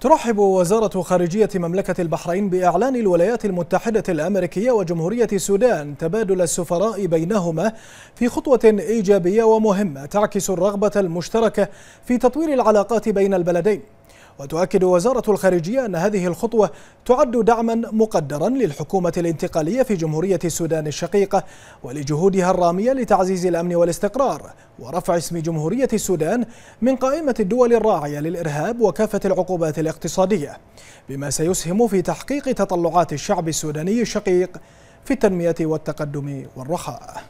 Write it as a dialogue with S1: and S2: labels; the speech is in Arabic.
S1: ترحب وزارة خارجية مملكة البحرين بإعلان الولايات المتحدة الأمريكية وجمهورية السودان تبادل السفراء بينهما في خطوة إيجابية ومهمة تعكس الرغبة المشتركة في تطوير العلاقات بين البلدين. وتؤكد وزارة الخارجية أن هذه الخطوة تعد دعما مقدرا للحكومة الانتقالية في جمهورية السودان الشقيقة ولجهودها الرامية لتعزيز الأمن والاستقرار ورفع اسم جمهورية السودان من قائمة الدول الراعية للإرهاب وكافة العقوبات الاقتصادية بما سيسهم في تحقيق تطلعات الشعب السوداني الشقيق في التنمية والتقدم والرخاء.